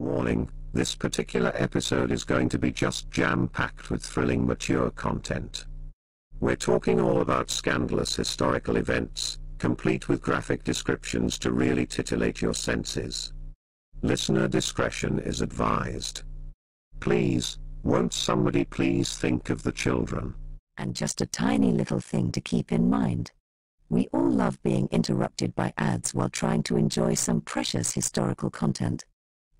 Warning, this particular episode is going to be just jam-packed with thrilling mature content. We're talking all about scandalous historical events, complete with graphic descriptions to really titillate your senses. Listener discretion is advised. Please, won't somebody please think of the children? And just a tiny little thing to keep in mind. We all love being interrupted by ads while trying to enjoy some precious historical content.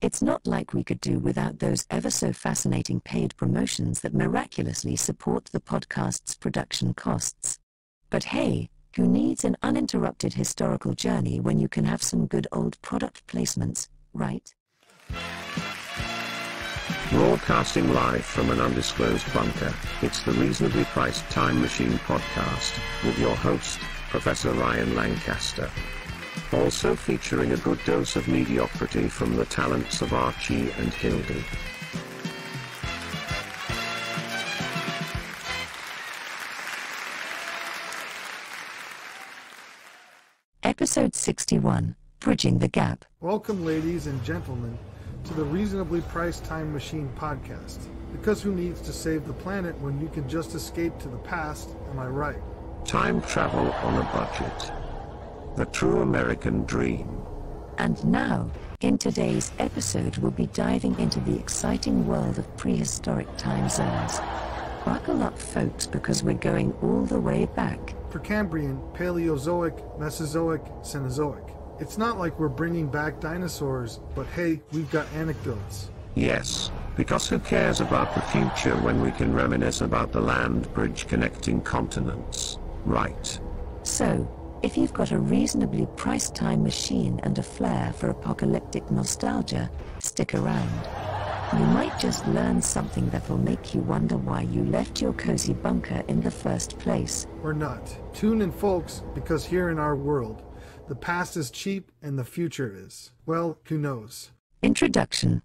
It's not like we could do without those ever so fascinating paid promotions that miraculously support the podcast's production costs. But hey, who needs an uninterrupted historical journey when you can have some good old product placements, right? Broadcasting live from an undisclosed bunker, it's the Reasonably Priced Time Machine podcast, with your host, Professor Ryan Lancaster. Also featuring a good dose of mediocrity from the talents of Archie and Hildy. Episode 61 Bridging the Gap. Welcome, ladies and gentlemen, to the Reasonably Priced Time Machine podcast. Because who needs to save the planet when you can just escape to the past? Am I right? Time travel on a budget. The true American dream. And now, in today's episode, we'll be diving into the exciting world of prehistoric time zones. Buckle up, folks, because we're going all the way back. Precambrian, Paleozoic, Mesozoic, Cenozoic. It's not like we're bringing back dinosaurs, but hey, we've got anecdotes. Yes, because who cares about the future when we can reminisce about the land bridge connecting continents, right? So, if you've got a reasonably priced time machine and a flair for apocalyptic nostalgia, stick around. You might just learn something that'll make you wonder why you left your cozy bunker in the first place. Or not. Tune in, folks, because here in our world, the past is cheap and the future is. Well, who knows? Introduction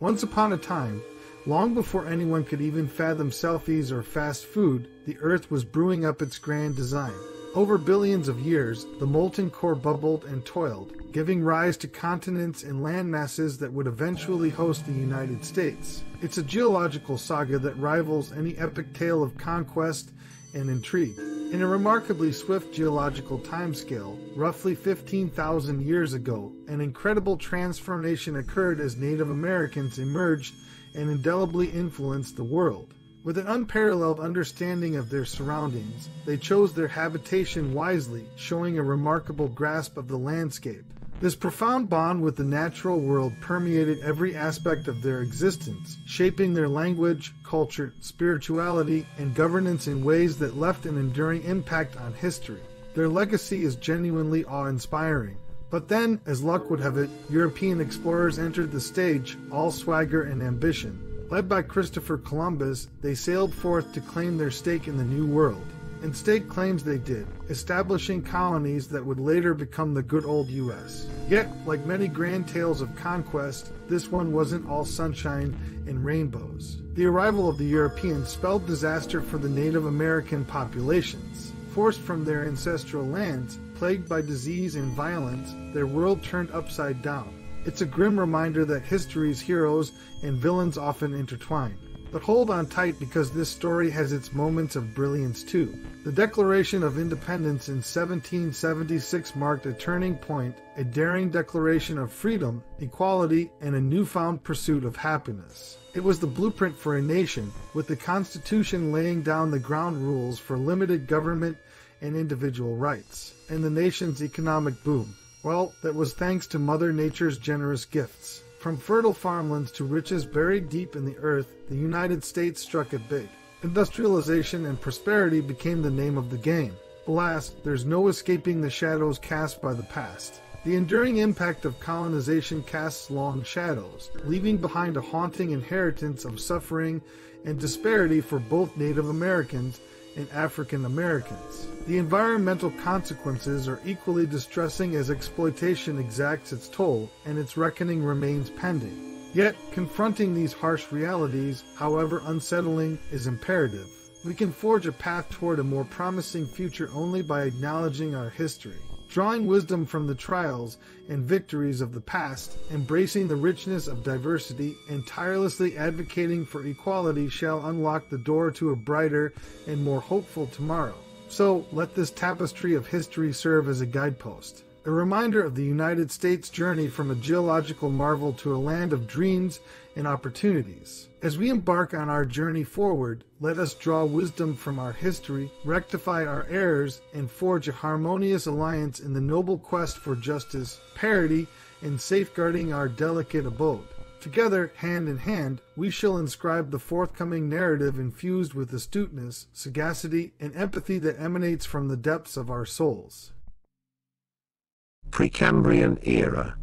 Once upon a time, long before anyone could even fathom selfies or fast food, the Earth was brewing up its grand design. Over billions of years, the molten core bubbled and toiled, giving rise to continents and land masses that would eventually host the United States. It's a geological saga that rivals any epic tale of conquest and intrigue. In a remarkably swift geological timescale, roughly 15,000 years ago, an incredible transformation occurred as Native Americans emerged and indelibly influenced the world. With an unparalleled understanding of their surroundings, they chose their habitation wisely, showing a remarkable grasp of the landscape. This profound bond with the natural world permeated every aspect of their existence, shaping their language, culture, spirituality, and governance in ways that left an enduring impact on history. Their legacy is genuinely awe inspiring. But then, as luck would have it, European explorers entered the stage, all swagger and ambition. Led by Christopher Columbus, they sailed forth to claim their stake in the New World. And stake claims they did, establishing colonies that would later become the good old US. Yet, like many grand tales of conquest, this one wasn't all sunshine and rainbows. The arrival of the Europeans spelled disaster for the Native American populations. Forced from their ancestral lands, plagued by disease and violence, their world turned upside down. It's a grim reminder that history's heroes and villains often intertwine. But hold on tight because this story has its moments of brilliance too. The Declaration of Independence in 1776 marked a turning point, a daring declaration of freedom, equality, and a newfound pursuit of happiness. It was the blueprint for a nation, with the Constitution laying down the ground rules for limited government and individual rights, and the nation's economic boom. Well, that was thanks to Mother Nature's generous gifts. From fertile farmlands to riches buried deep in the earth, the United States struck it big. Industrialization and prosperity became the name of the game. Alas, there's no escaping the shadows cast by the past. The enduring impact of colonization casts long shadows, leaving behind a haunting inheritance of suffering and disparity for both Native Americans and African Americans. The environmental consequences are equally distressing as exploitation exacts its toll and its reckoning remains pending. Yet, confronting these harsh realities, however unsettling, is imperative. We can forge a path toward a more promising future only by acknowledging our history. Drawing wisdom from the trials and victories of the past, embracing the richness of diversity, and tirelessly advocating for equality shall unlock the door to a brighter and more hopeful tomorrow. So let this tapestry of history serve as a guidepost a reminder of the United States' journey from a geological marvel to a land of dreams and opportunities. As we embark on our journey forward, let us draw wisdom from our history, rectify our errors, and forge a harmonious alliance in the noble quest for justice, parity, and safeguarding our delicate abode. Together, hand in hand, we shall inscribe the forthcoming narrative infused with astuteness, sagacity, and empathy that emanates from the depths of our souls. Precambrian era.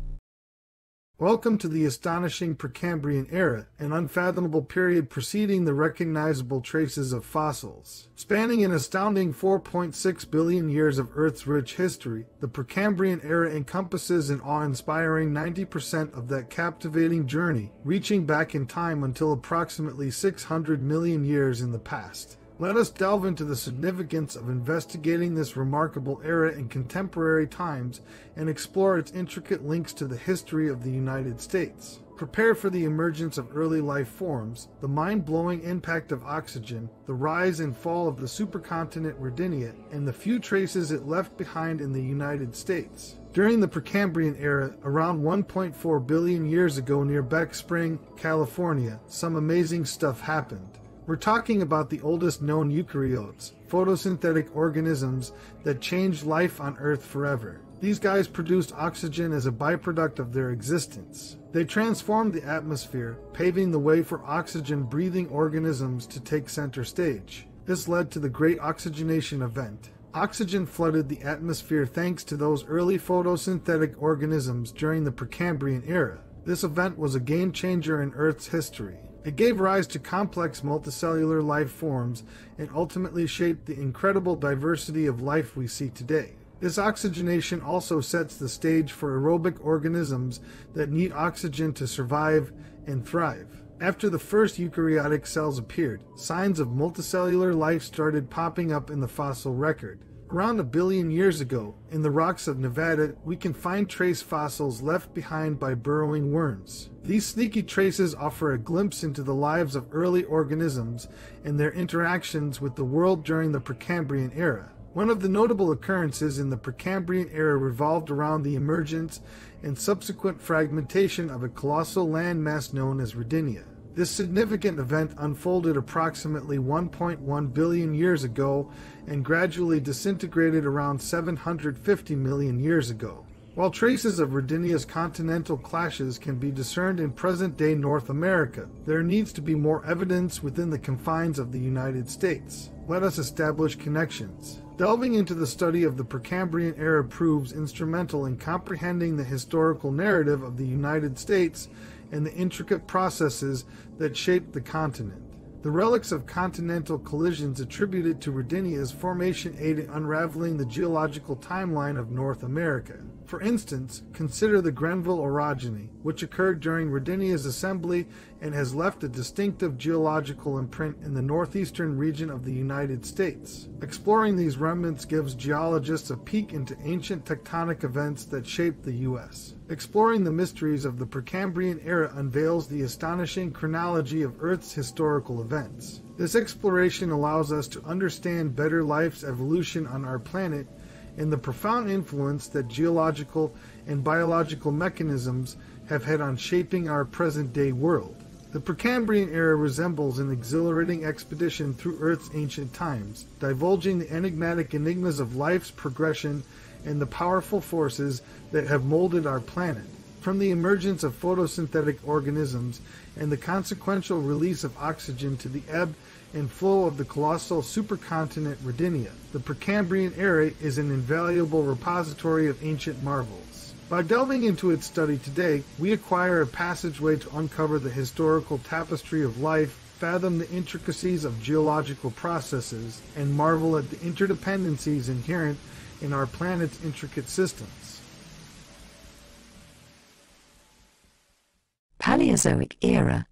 Welcome to the astonishing Precambrian era, an unfathomable period preceding the recognizable traces of fossils. Spanning an astounding 4.6 billion years of Earth's rich history, the Precambrian era encompasses an awe-inspiring 90% of that captivating journey, reaching back in time until approximately 600 million years in the past. Let us delve into the significance of investigating this remarkable era in contemporary times and explore its intricate links to the history of the United States. Prepare for the emergence of early life forms, the mind blowing impact of oxygen, the rise and fall of the supercontinent Rodinia, and the few traces it left behind in the United States. During the Precambrian era, around 1.4 billion years ago near Beck Spring, California, some amazing stuff happened. We're talking about the oldest known eukaryotes, photosynthetic organisms that changed life on Earth forever. These guys produced oxygen as a byproduct of their existence. They transformed the atmosphere, paving the way for oxygen breathing organisms to take center stage. This led to the Great Oxygenation Event. Oxygen flooded the atmosphere thanks to those early photosynthetic organisms during the Precambrian era. This event was a game changer in Earth's history. It gave rise to complex multicellular life forms and ultimately shaped the incredible diversity of life we see today. This oxygenation also sets the stage for aerobic organisms that need oxygen to survive and thrive. After the first eukaryotic cells appeared, signs of multicellular life started popping up in the fossil record. Around a billion years ago, in the rocks of Nevada, we can find trace fossils left behind by burrowing worms. These sneaky traces offer a glimpse into the lives of early organisms and their interactions with the world during the Precambrian era. One of the notable occurrences in the Precambrian era revolved around the emergence and subsequent fragmentation of a colossal landmass known as Rodinia. This significant event unfolded approximately 1.1 billion years ago and gradually disintegrated around 750 million years ago. While traces of Rodinia's continental clashes can be discerned in present day North America, there needs to be more evidence within the confines of the United States. Let us establish connections. Delving into the study of the Precambrian era proves instrumental in comprehending the historical narrative of the United States and the intricate processes that shaped the continent. The relics of continental collisions attributed to Rodinia's formation aid in unraveling the geological timeline of North America. For instance, consider the Grenville orogeny, which occurred during Rodinia's assembly and has left a distinctive geological imprint in the northeastern region of the United States. Exploring these remnants gives geologists a peek into ancient tectonic events that shaped the U.S. Exploring the mysteries of the Precambrian era unveils the astonishing chronology of Earth's historical events. This exploration allows us to understand better life's evolution on our planet and the profound influence that geological and biological mechanisms have had on shaping our present day world. The Precambrian era resembles an exhilarating expedition through Earth's ancient times, divulging the enigmatic enigmas of life's progression and the powerful forces that have molded our planet. From the emergence of photosynthetic organisms and the consequential release of oxygen to the ebb and flow of the colossal supercontinent Rodinia, the Precambrian era is an invaluable repository of ancient marvels. By delving into its study today, we acquire a passageway to uncover the historical tapestry of life, fathom the intricacies of geological processes, and marvel at the interdependencies inherent in our planet's intricate systems. Paleozoic era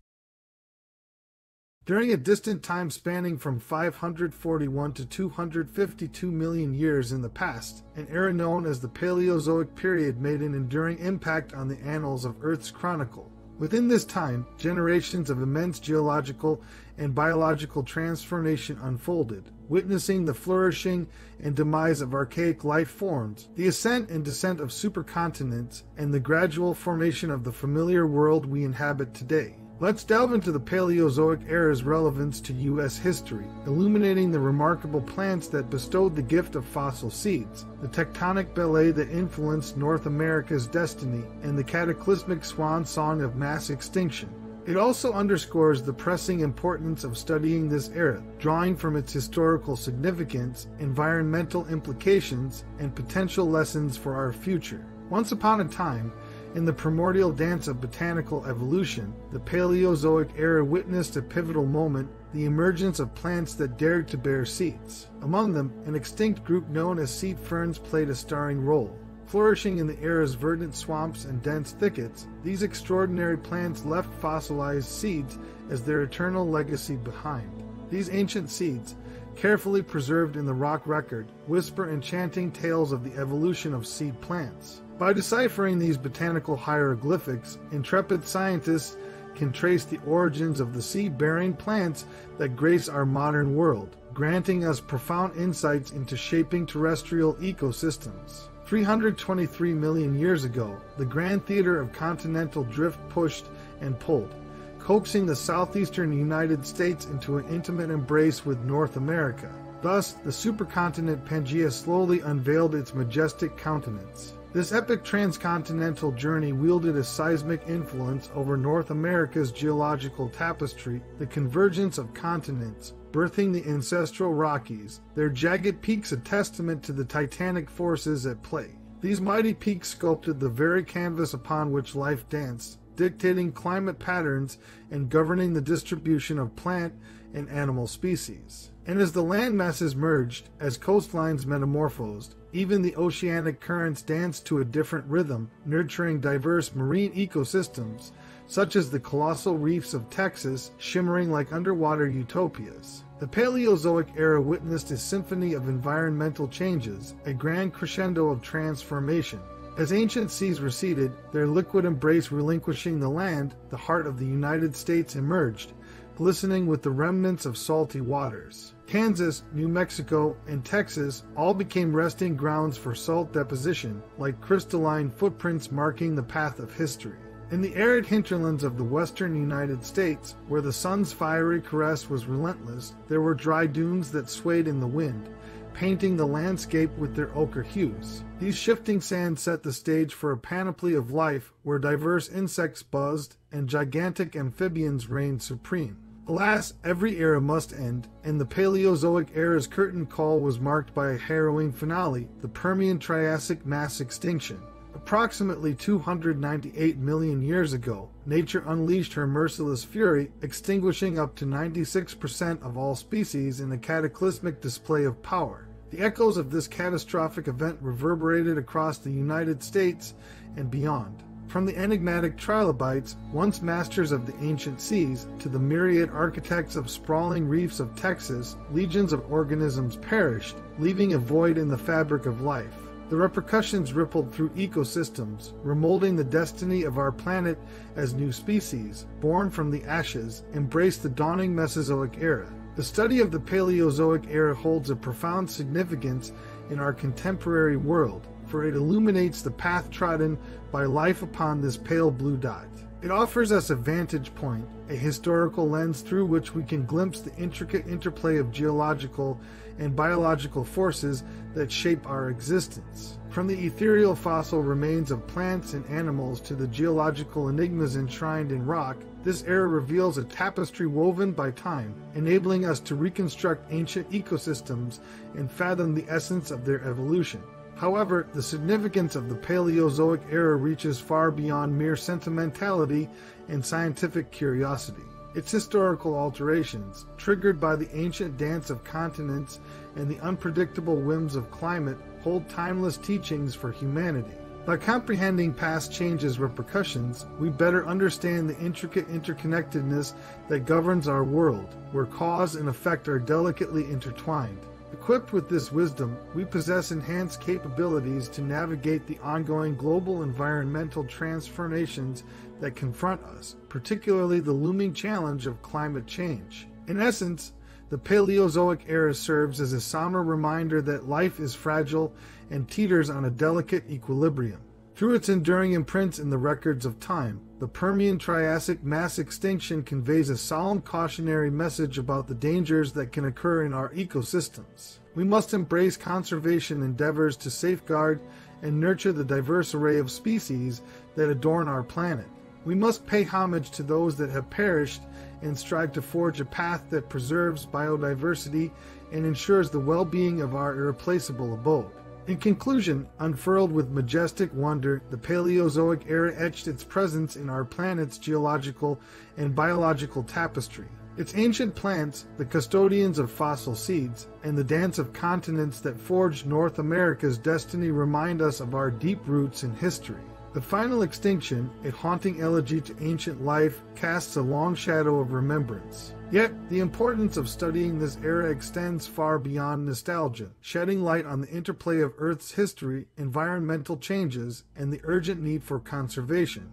During a distant time spanning from 541 to 252 million years in the past, an era known as the Paleozoic period made an enduring impact on the annals of Earth's chronicle. Within this time, generations of immense geological and biological transformation unfolded, witnessing the flourishing and demise of archaic life forms, the ascent and descent of supercontinents, and the gradual formation of the familiar world we inhabit today. Let's delve into the Paleozoic era's relevance to U.S. history, illuminating the remarkable plants that bestowed the gift of fossil seeds, the tectonic ballet that influenced North America's destiny, and the cataclysmic swan song of mass extinction. It also underscores the pressing importance of studying this era, drawing from its historical significance, environmental implications, and potential lessons for our future. Once upon a time, in the primordial dance of botanical evolution, the Paleozoic era witnessed a pivotal moment the emergence of plants that dared to bear seeds. Among them, an extinct group known as seed ferns played a starring role. Flourishing in the era's verdant swamps and dense thickets, these extraordinary plants left fossilized seeds as their eternal legacy behind. These ancient seeds, carefully preserved in the rock record, whisper enchanting tales of the evolution of seed plants. By deciphering these botanical hieroglyphics, intrepid scientists can trace the origins of the seed bearing plants that grace our modern world, granting us profound insights into shaping terrestrial ecosystems. 323 million years ago, the grand theater of continental drift pushed and pulled, coaxing the southeastern United States into an intimate embrace with North America. Thus, the supercontinent Pangaea slowly unveiled its majestic countenance. This epic transcontinental journey wielded a seismic influence over North America's geological tapestry, the convergence of continents, birthing the ancestral Rockies, their jagged peaks a testament to the titanic forces at play. These mighty peaks sculpted the very canvas upon which life danced, dictating climate patterns and governing the distribution of plant and animal species. And as the land masses merged, as coastlines metamorphosed, even the oceanic currents dance to a different rhythm, nurturing diverse marine ecosystems, such as the colossal reefs of Texas, shimmering like underwater utopias. The Paleozoic era witnessed a symphony of environmental changes, a grand crescendo of transformation. As ancient seas receded, their liquid embrace relinquishing the land, the heart of the United States emerged, glistening with the remnants of salty waters. Kansas, New Mexico, and Texas all became resting grounds for salt deposition, like crystalline footprints marking the path of history. In the arid hinterlands of the western United States, where the sun's fiery caress was relentless, there were dry dunes that swayed in the wind, painting the landscape with their ochre hues. These shifting sands set the stage for a panoply of life where diverse insects buzzed and gigantic amphibians reigned supreme. Alas, every era must end, and the Paleozoic era's curtain call was marked by a harrowing finale the Permian Triassic mass extinction. Approximately 298 million years ago, nature unleashed her merciless fury, extinguishing up to 96% of all species in a cataclysmic display of power. The echoes of this catastrophic event reverberated across the United States and beyond. From the enigmatic trilobites, once masters of the ancient seas, to the myriad architects of sprawling reefs of Texas, legions of organisms perished, leaving a void in the fabric of life. The repercussions rippled through ecosystems, remolding the destiny of our planet as new species, born from the ashes, embraced the dawning Mesozoic era. The study of the Paleozoic era holds a profound significance in our contemporary world, it illuminates the path trodden by life upon this pale blue dot. It offers us a vantage point, a historical lens through which we can glimpse the intricate interplay of geological and biological forces that shape our existence. From the ethereal fossil remains of plants and animals to the geological enigmas enshrined in rock, this era reveals a tapestry woven by time, enabling us to reconstruct ancient ecosystems and fathom the essence of their evolution. However, the significance of the Paleozoic era reaches far beyond mere sentimentality and scientific curiosity. Its historical alterations, triggered by the ancient dance of continents and the unpredictable whims of climate, hold timeless teachings for humanity. By comprehending past changes' repercussions, we better understand the intricate interconnectedness that governs our world, where cause and effect are delicately intertwined. Equipped with this wisdom, we possess enhanced capabilities to navigate the ongoing global environmental transformations that confront us, particularly the looming challenge of climate change. In essence, the Paleozoic era serves as a somber reminder that life is fragile and teeters on a delicate equilibrium. Through its enduring imprints in the records of time, the Permian Triassic mass extinction conveys a solemn cautionary message about the dangers that can occur in our ecosystems. We must embrace conservation endeavors to safeguard and nurture the diverse array of species that adorn our planet. We must pay homage to those that have perished and strive to forge a path that preserves biodiversity and ensures the well being of our irreplaceable abode. In conclusion, unfurled with majestic wonder, the Paleozoic era etched its presence in our planet's geological and biological tapestry. Its ancient plants, the custodians of fossil seeds, and the dance of continents that forged North America's destiny remind us of our deep roots in history. The final extinction, a haunting elegy to ancient life, casts a long shadow of remembrance. Yet, the importance of studying this era extends far beyond nostalgia, shedding light on the interplay of Earth's history, environmental changes, and the urgent need for conservation.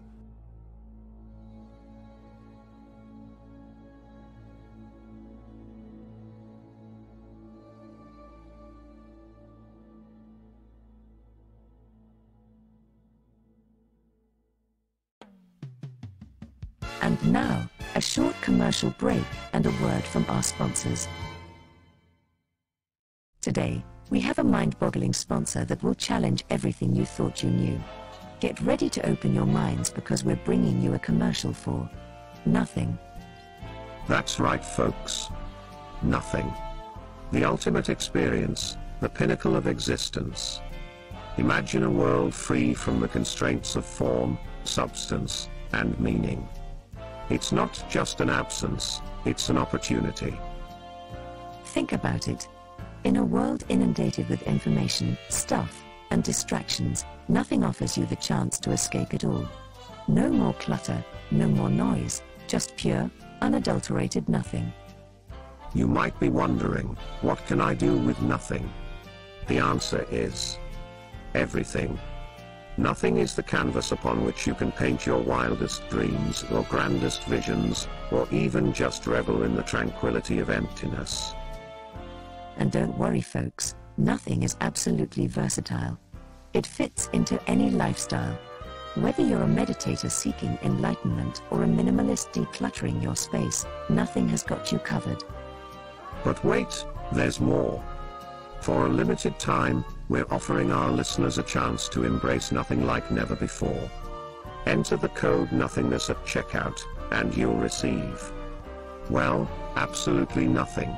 And now, a short commercial break and a word from our sponsors. Today, we have a mind boggling sponsor that will challenge everything you thought you knew. Get ready to open your minds because we're bringing you a commercial for nothing. That's right, folks. Nothing. The ultimate experience, the pinnacle of existence. Imagine a world free from the constraints of form, substance, and meaning. It's not just an absence, it's an opportunity. Think about it. In a world inundated with information, stuff, and distractions, nothing offers you the chance to escape it all. No more clutter, no more noise, just pure, unadulterated nothing. You might be wondering, what can I do with nothing? The answer is everything. Nothing is the canvas upon which you can paint your wildest dreams or grandest visions, or even just revel in the tranquility of emptiness. And don't worry, folks, nothing is absolutely versatile. It fits into any lifestyle. Whether you're a meditator seeking enlightenment or a minimalist decluttering your space, nothing has got you covered. But wait, there's more. For a limited time, we're offering our listeners a chance to embrace nothing like never before. Enter the code nothingness at checkout, and you'll receive. Well, absolutely nothing.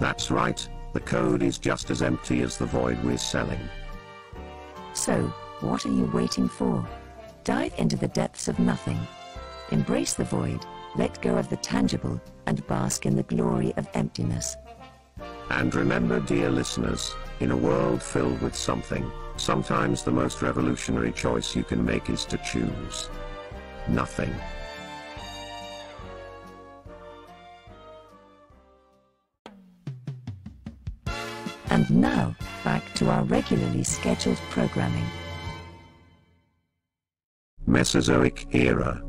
That's right, the code is just as empty as the void we're selling. So, what are you waiting for? Dive into the depths of nothing. Embrace the void, let go of the tangible, and bask in the glory of emptiness. And remember, dear listeners, in a world filled with something, sometimes the most revolutionary choice you can make is to choose nothing. And now, back to our regularly scheduled programming. Mesozoic Era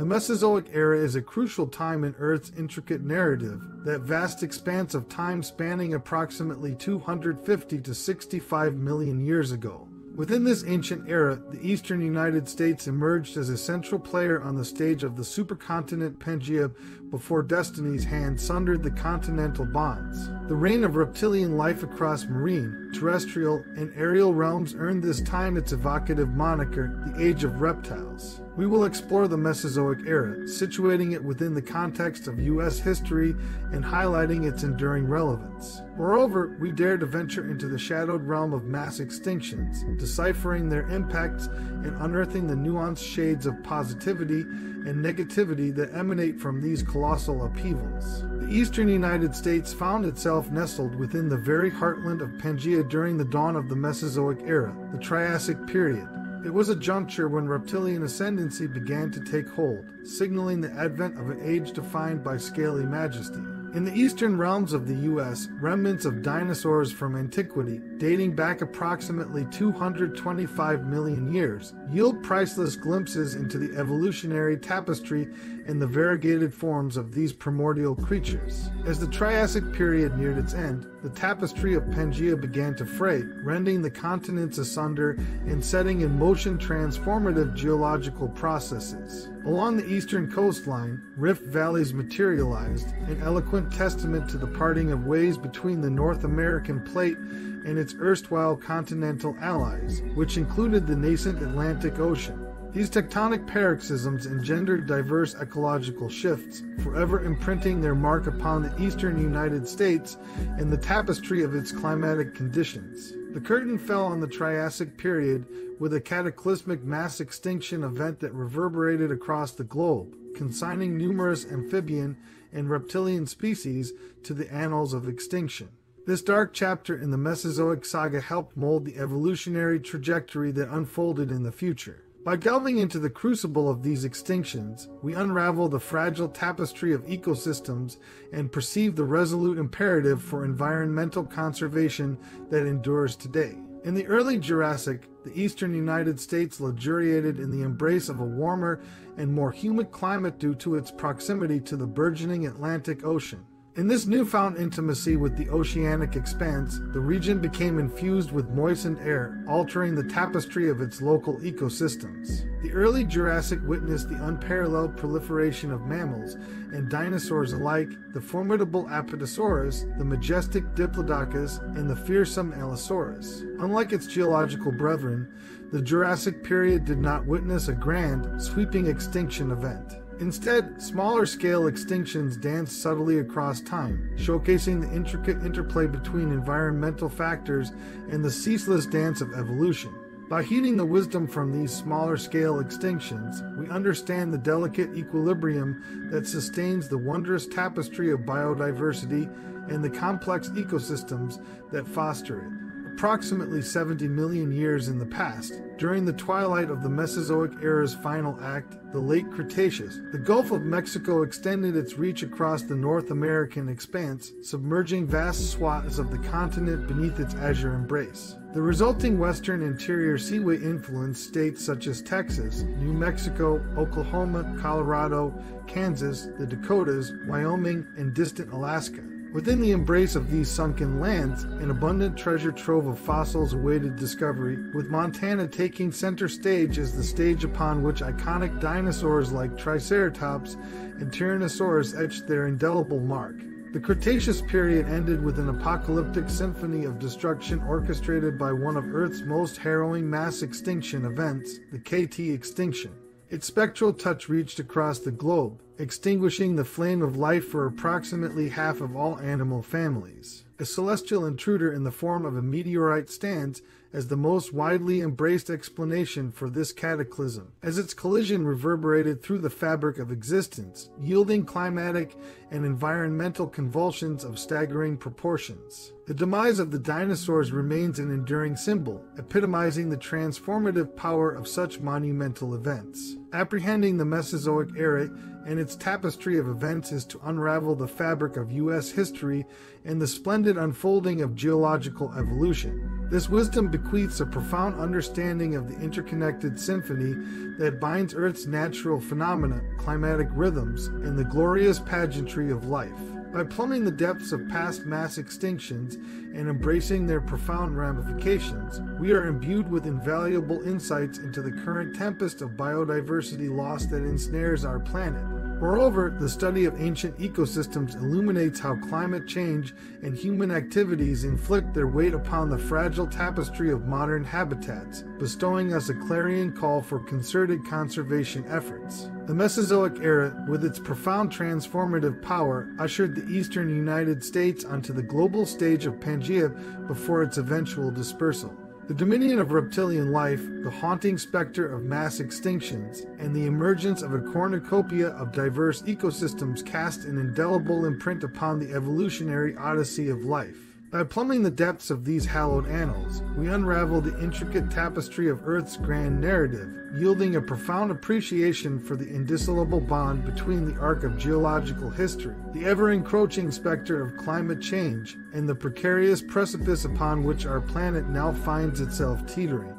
The Mesozoic era is a crucial time in Earth's intricate narrative, that vast expanse of time spanning approximately 250 to 65 million years ago. Within this ancient era, the eastern United States emerged as a central player on the stage of the supercontinent Pangaea before Destiny's hand sundered the continental bonds. The reign of reptilian life across marine, terrestrial, and aerial realms earned this time its evocative moniker, the Age of Reptiles. We will explore the Mesozoic era, situating it within the context of U.S. history and highlighting its enduring relevance. Moreover, we dare to venture into the shadowed realm of mass extinctions, deciphering their impacts and unearthing the nuanced shades of positivity and negativity that emanate from these colossal upheavals. The eastern United States found itself nestled within the very heartland of Pangaea during the dawn of the Mesozoic era, the Triassic period. It was a juncture when reptilian ascendancy began to take hold, signaling the advent of an age defined by scaly majesty. In the eastern realms of the U.S., remnants of dinosaurs from antiquity, dating back approximately 225 million years, yield priceless glimpses into the evolutionary tapestry and the variegated forms of these primordial creatures. As the Triassic period neared its end, the tapestry of Pangaea began to fray, rending the continents asunder and setting in motion transformative geological processes. Along the eastern coastline, rift valleys materialized, an eloquent testament to the parting of ways between the North American plate and its erstwhile continental allies, which included the nascent Atlantic Ocean. These tectonic paroxysms engendered diverse ecological shifts, forever imprinting their mark upon the eastern United States and the tapestry of its climatic conditions. The curtain fell on the Triassic period with a cataclysmic mass extinction event that reverberated across the globe, consigning numerous amphibian and reptilian species to the annals of extinction. This dark chapter in the Mesozoic saga helped mold the evolutionary trajectory that unfolded in the future. By delving into the crucible of these extinctions, we unravel the fragile tapestry of ecosystems and perceive the resolute imperative for environmental conservation that endures today. In the early Jurassic, the eastern United States luxuriated in the embrace of a warmer and more humid climate due to its proximity to the burgeoning Atlantic Ocean. In this newfound intimacy with the oceanic expanse, the region became infused with moistened air, altering the tapestry of its local ecosystems. The early Jurassic witnessed the unparalleled proliferation of mammals and dinosaurs alike, the formidable Apatosaurus, the majestic Diplodocus, and the fearsome Allosaurus. Unlike its geological brethren, the Jurassic period did not witness a grand, sweeping extinction event. Instead, smaller scale extinctions dance subtly across time, showcasing the intricate interplay between environmental factors and the ceaseless dance of evolution. By heeding the wisdom from these smaller scale extinctions, we understand the delicate equilibrium that sustains the wondrous tapestry of biodiversity and the complex ecosystems that foster it approximately 70 million years in the past, during the twilight of the Mesozoic era's final act, the late Cretaceous, the Gulf of Mexico extended its reach across the North American expanse, submerging vast swaths of the continent beneath its azure embrace. The resulting western interior seaway influenced states such as Texas, New Mexico, Oklahoma, Colorado, Kansas, the Dakotas, Wyoming, and distant Alaska. Within the embrace of these sunken lands, an abundant treasure trove of fossils awaited discovery, with Montana taking center stage as the stage upon which iconic dinosaurs like Triceratops and Tyrannosaurus etched their indelible mark. The Cretaceous period ended with an apocalyptic symphony of destruction orchestrated by one of Earth's most harrowing mass extinction events, the KT extinction. Its spectral touch reached across the globe, extinguishing the flame of life for approximately half of all animal families. A celestial intruder in the form of a meteorite stands as the most widely embraced explanation for this cataclysm, as its collision reverberated through the fabric of existence, yielding climatic and environmental convulsions of staggering proportions. The demise of the dinosaurs remains an enduring symbol, epitomizing the transformative power of such monumental events. Apprehending the Mesozoic era and its tapestry of events is to unravel the fabric of U.S. history and the splendid unfolding of geological evolution. This wisdom bequeaths a profound understanding of the interconnected symphony that binds Earth's natural phenomena, climatic rhythms, and the glorious pageantry of life. By plumbing the depths of past mass extinctions and embracing their profound ramifications, we are imbued with invaluable insights into the current tempest of biodiversity loss that ensnares our planet. Moreover, the study of ancient ecosystems illuminates how climate change and human activities inflict their weight upon the fragile tapestry of modern habitats, bestowing us a clarion call for concerted conservation efforts. The Mesozoic era, with its profound transformative power, ushered the eastern United States onto the global stage of Pangaea before its eventual dispersal. The dominion of reptilian life, the haunting specter of mass extinctions, and the emergence of a cornucopia of diverse ecosystems cast an indelible imprint upon the evolutionary odyssey of life. By plumbing the depths of these hallowed annals, we unravel the intricate tapestry of Earth's grand narrative, yielding a profound appreciation for the indissoluble bond between the arc of geological history, the ever encroaching specter of climate change, and the precarious precipice upon which our planet now finds itself teetering.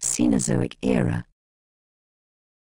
Cenozoic era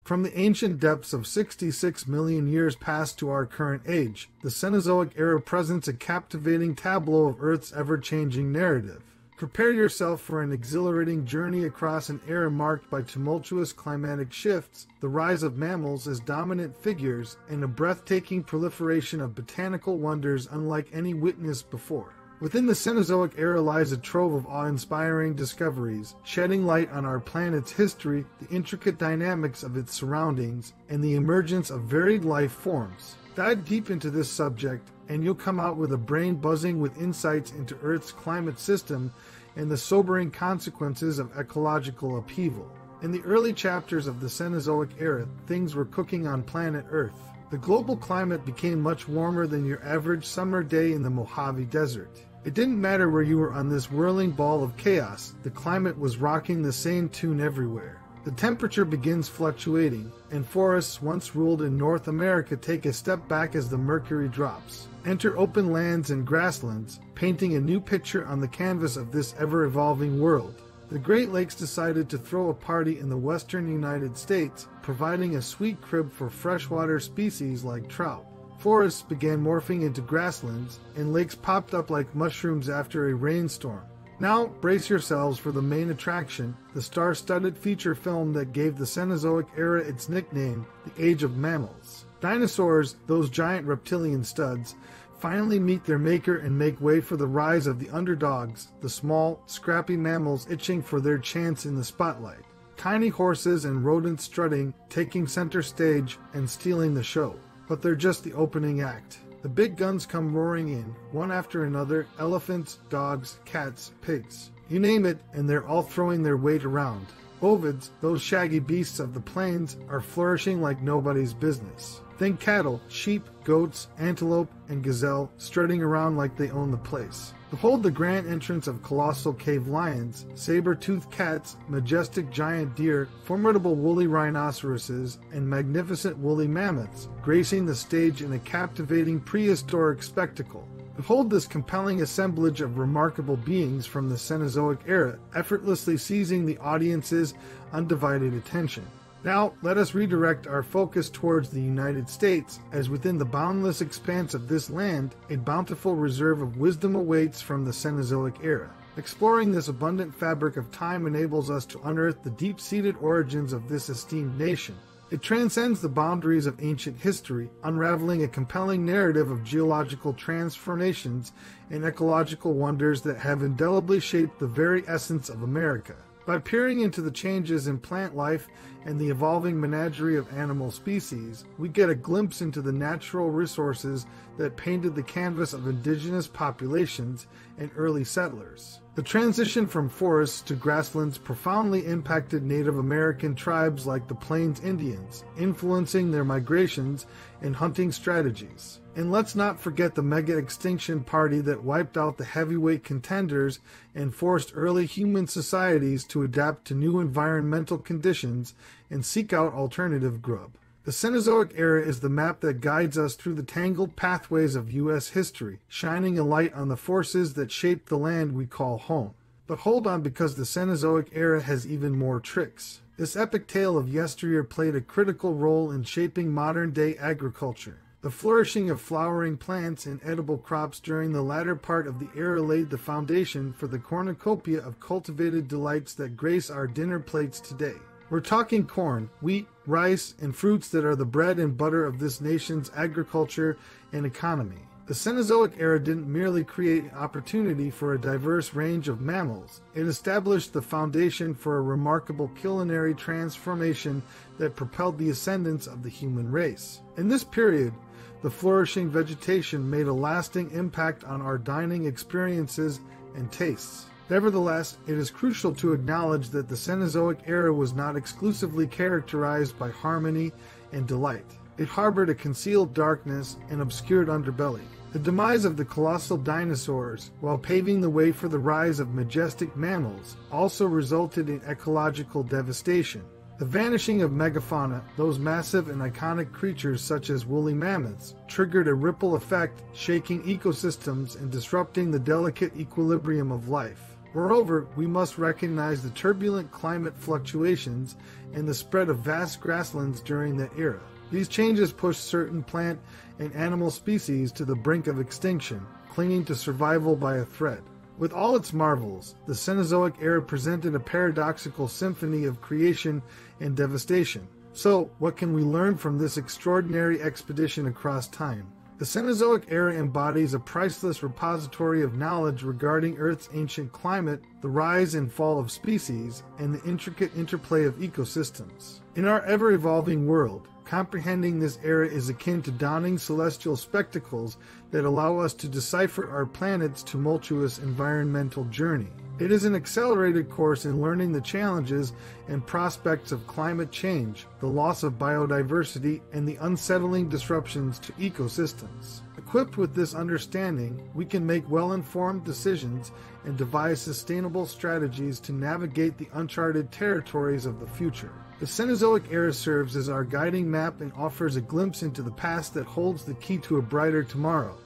from the ancient depths of 66 million years past to our current age, the Cenozoic era presents a captivating tableau of Earth's ever changing narrative. Prepare yourself for an exhilarating journey across an era marked by tumultuous climatic shifts, the rise of mammals as dominant figures, and a breathtaking proliferation of botanical wonders unlike any witnessed before. Within the Cenozoic era lies a trove of awe inspiring discoveries, shedding light on our planet's history, the intricate dynamics of its surroundings, and the emergence of varied life forms. Dive deep into this subject, and you'll come out with a brain buzzing with insights into Earth's climate system and the sobering consequences of ecological upheaval. In the early chapters of the Cenozoic era, things were cooking on planet Earth. The global climate became much warmer than your average summer day in the Mojave Desert. It didn't matter where you were on this whirling ball of chaos, the climate was rocking the same tune everywhere. The temperature begins fluctuating, and forests once ruled in North America take a step back as the mercury drops. Enter open lands and grasslands, painting a new picture on the canvas of this ever evolving world. The Great Lakes decided to throw a party in the western United States, providing a sweet crib for freshwater species like trout. Forests began morphing into grasslands, and lakes popped up like mushrooms after a rainstorm. Now, brace yourselves for the main attraction, the star studded feature film that gave the Cenozoic era its nickname, the Age of Mammals. Dinosaurs, those giant reptilian studs, finally meet their maker and make way for the rise of the underdogs, the small, scrappy mammals itching for their chance in the spotlight. Tiny horses and rodents strutting, taking center stage, and stealing the show but they're just the opening act. The big guns come roaring in, one after another elephants, dogs, cats, pigs. You name it, and they're all throwing their weight around. Bovids, those shaggy beasts of the plains, are flourishing like nobody's business. Think cattle, sheep, goats, antelope, and gazelle strutting around like they own the place. Behold the grand entrance of colossal cave lions, saber-toothed cats, majestic giant deer, formidable woolly rhinoceroses, and magnificent woolly mammoths, gracing the stage in a captivating prehistoric spectacle. Behold this compelling assemblage of remarkable beings from the Cenozoic era, effortlessly seizing the audience's undivided attention. Now, let us redirect our focus towards the United States, as within the boundless expanse of this land, a bountiful reserve of wisdom awaits from the Cenozoic era. Exploring this abundant fabric of time enables us to unearth the deep seated origins of this esteemed nation. It transcends the boundaries of ancient history, unraveling a compelling narrative of geological transformations and ecological wonders that have indelibly shaped the very essence of America. By peering into the changes in plant life and the evolving menagerie of animal species, we get a glimpse into the natural resources that painted the canvas of indigenous populations and early settlers. The transition from forests to grasslands profoundly impacted Native American tribes like the Plains Indians, influencing their migrations and hunting strategies. And let's not forget the mega extinction party that wiped out the heavyweight contenders and forced early human societies to adapt to new environmental conditions and seek out alternative grub. The Cenozoic era is the map that guides us through the tangled pathways of U.S. history, shining a light on the forces that shaped the land we call home. But hold on because the Cenozoic era has even more tricks. This epic tale of yesteryear played a critical role in shaping modern day agriculture. The flourishing of flowering plants and edible crops during the latter part of the era laid the foundation for the cornucopia of cultivated delights that grace our dinner plates today. We're talking corn, wheat, rice, and fruits that are the bread and butter of this nation's agriculture and economy. The Cenozoic era didn't merely create opportunity for a diverse range of mammals, it established the foundation for a remarkable culinary transformation that propelled the ascendance of the human race. In this period, the flourishing vegetation made a lasting impact on our dining experiences and tastes. Nevertheless, it is crucial to acknowledge that the Cenozoic era was not exclusively characterized by harmony and delight. It harbored a concealed darkness and obscured underbelly. The demise of the colossal dinosaurs, while paving the way for the rise of majestic mammals, also resulted in ecological devastation. The vanishing of megafauna, those massive and iconic creatures such as woolly mammoths, triggered a ripple effect, shaking ecosystems and disrupting the delicate equilibrium of life. Moreover, we must recognize the turbulent climate fluctuations and the spread of vast grasslands during that era. These changes pushed certain plant and animal species to the brink of extinction, clinging to survival by a thread. With all its marvels, the Cenozoic era presented a paradoxical symphony of creation and devastation. So, what can we learn from this extraordinary expedition across time? The Cenozoic era embodies a priceless repository of knowledge regarding Earth's ancient climate, the rise and fall of species, and the intricate interplay of ecosystems. In our ever evolving world, Comprehending this era is akin to donning celestial spectacles that allow us to decipher our planet's tumultuous environmental journey. It is an accelerated course in learning the challenges and prospects of climate change, the loss of biodiversity, and the unsettling disruptions to ecosystems. Equipped with this understanding, we can make well informed decisions and devise sustainable strategies to navigate the uncharted territories of the future. The Cenozoic era serves as our guiding map and offers a glimpse into the past that holds the key to a brighter tomorrow.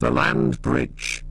The Land Bridge.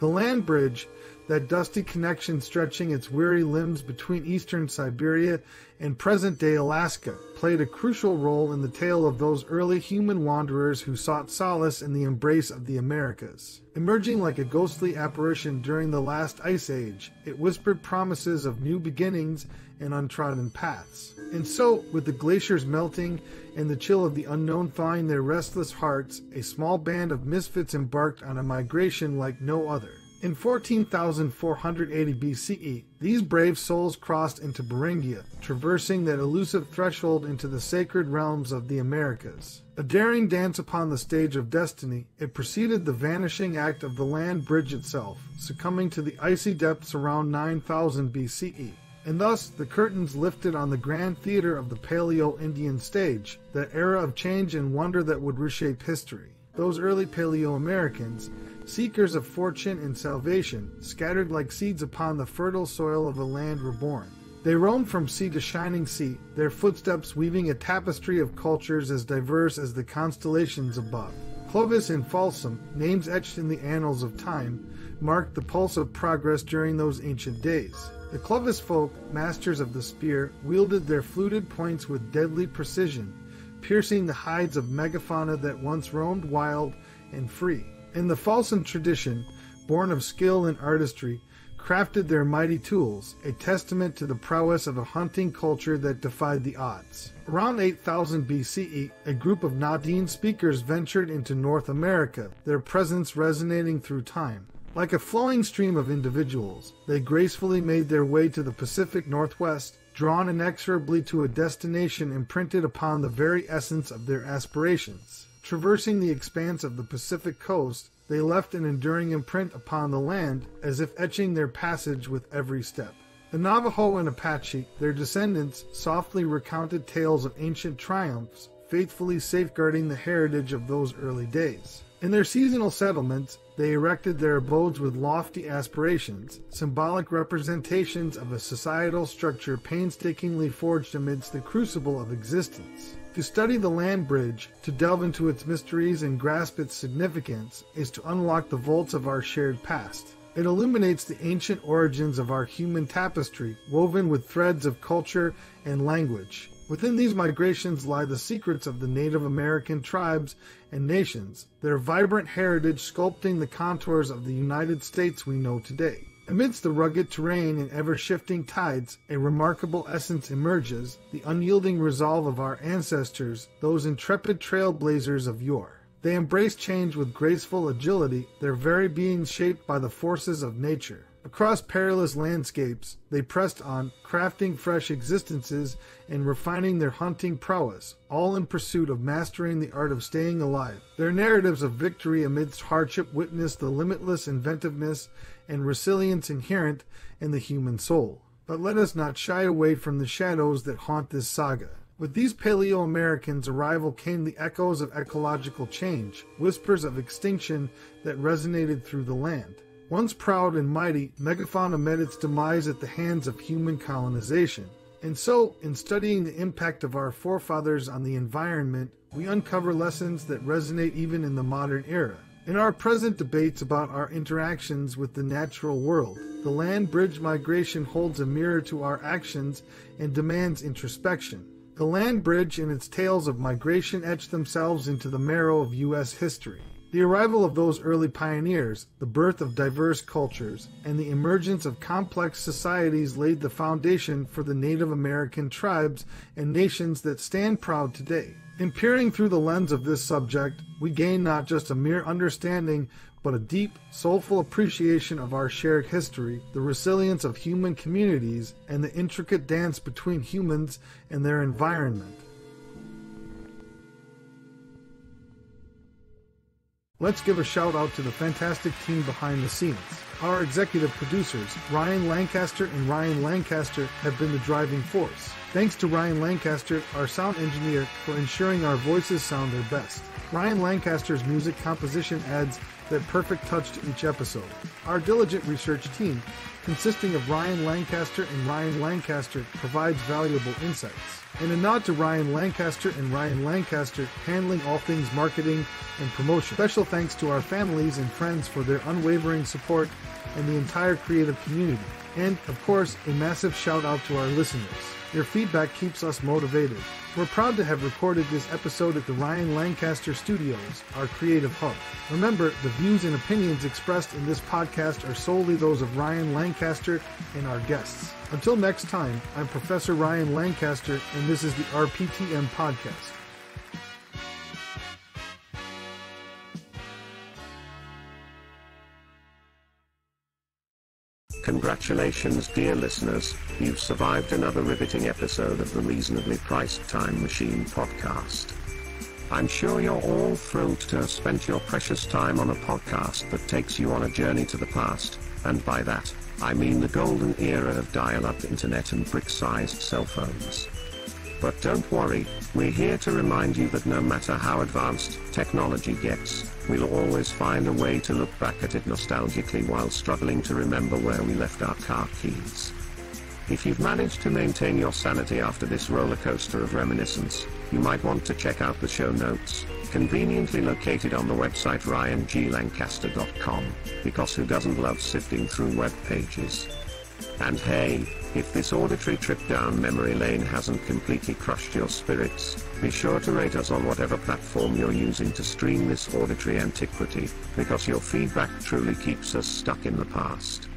The land bridge that dusty connection stretching its weary limbs between eastern Siberia and present day Alaska, played a crucial role in the tale of those early human wanderers who sought solace in the embrace of the Americas. Emerging like a ghostly apparition during the last ice age, it whispered promises of new beginnings and untrodden paths. And so, with the glaciers melting and the chill of the unknown thawing their restless hearts, a small band of misfits embarked on a migration like no other. In 14,480 BCE, these brave souls crossed into Beringia, traversing that elusive threshold into the sacred realms of the Americas. A daring dance upon the stage of destiny, it preceded the vanishing act of the land bridge itself, succumbing to the icy depths around 9000 BCE. And thus the curtains lifted on the grand theater of the Paleo Indian stage, that era of change and wonder that would reshape history. Those early Paleo Americans, seekers of fortune and salvation, scattered like seeds upon the fertile soil of a land reborn. They roamed from sea to shining sea, their footsteps weaving a tapestry of cultures as diverse as the constellations above. Clovis and Folsom, names etched in the annals of time, marked the pulse of progress during those ancient days. The Clovis folk, masters of the spear, wielded their fluted points with deadly precision, piercing the hides of megafauna that once roamed wild and free. In the Folsom tradition, born of skill and artistry, crafted their mighty tools, a testament to the prowess of a hunting culture that defied the odds. Around 8000 BCE, a group of Na-Dene speakers ventured into North America, their presence resonating through time. Like a flowing stream of individuals, they gracefully made their way to the Pacific Northwest, drawn inexorably to a destination imprinted upon the very essence of their aspirations. Traversing the expanse of the Pacific coast, they left an enduring imprint upon the land as if etching their passage with every step. The Navajo and Apache, their descendants, softly recounted tales of ancient triumphs, faithfully safeguarding the heritage of those early days. In their seasonal settlements, they erected their abodes with lofty aspirations, symbolic representations of a societal structure painstakingly forged amidst the crucible of existence. To study the land bridge, to delve into its mysteries and grasp its significance, is to unlock the vaults of our shared past. It illuminates the ancient origins of our human tapestry, woven with threads of culture and language. Within these migrations lie the secrets of the Native American tribes and nations, their vibrant heritage sculpting the contours of the United States we know today. Amidst the rugged terrain and ever shifting tides, a remarkable essence emerges the unyielding resolve of our ancestors, those intrepid trailblazers of yore. They embrace change with graceful agility, their very being shaped by the forces of nature. Across perilous landscapes, they pressed on, crafting fresh existences and refining their hunting prowess, all in pursuit of mastering the art of staying alive. Their narratives of victory amidst hardship witness the limitless inventiveness and resilience inherent in the human soul. But let us not shy away from the shadows that haunt this saga. With these Paleo Americans' arrival came the echoes of ecological change, whispers of extinction that resonated through the land. Once proud and mighty, megafauna met its demise at the hands of human colonization. And so, in studying the impact of our forefathers on the environment, we uncover lessons that resonate even in the modern era. In our present debates about our interactions with the natural world, the land bridge migration holds a mirror to our actions and demands introspection. The land bridge and its tales of migration etch themselves into the marrow of U.S. history. The arrival of those early pioneers, the birth of diverse cultures, and the emergence of complex societies laid the foundation for the Native American tribes and nations that stand proud today. In peering through the lens of this subject, we gain not just a mere understanding but a deep, soulful appreciation of our shared history, the resilience of human communities, and the intricate dance between humans and their environment. Let's give a shout out to the fantastic team behind the scenes. Our executive producers, Ryan Lancaster and Ryan Lancaster, have been the driving force. Thanks to Ryan Lancaster, our sound engineer, for ensuring our voices sound their best. Ryan Lancaster's music composition adds that perfect touch to each episode. Our diligent research team, consisting of Ryan Lancaster and Ryan Lancaster, provides valuable insights. And a nod to Ryan Lancaster and Ryan Lancaster handling all things marketing and promotion. Special thanks to our families and friends for their unwavering support and the entire creative community. And, of course, a massive shout out to our listeners. Your feedback keeps us motivated. We're proud to have recorded this episode at the Ryan Lancaster Studios, our creative hub. Remember, the views and opinions expressed in this podcast are solely those of Ryan Lancaster and our guests. Until next time, I'm Professor Ryan Lancaster, and this is the RPTM Podcast. Congratulations dear listeners, you've survived another riveting episode of the Reasonably Priced Time Machine podcast. I'm sure you're all thrilled to have spent your precious time on a podcast that takes you on a journey to the past, and by that, I mean the golden era of dial-up internet and brick-sized cell phones. But don't worry, we're here to remind you that no matter how advanced technology gets, we'll always find a way to look back at it nostalgically while struggling to remember where we left our car keys. If you've managed to maintain your sanity after this roller coaster of reminiscence, you might want to check out the show notes, conveniently located on the website ryanglancaster.com, because who doesn't love sifting through web pages? And hey, if this auditory trip down memory lane hasn't completely crushed your spirits, be sure to rate us on whatever platform you're using to stream this auditory antiquity, because your feedback truly keeps us stuck in the past.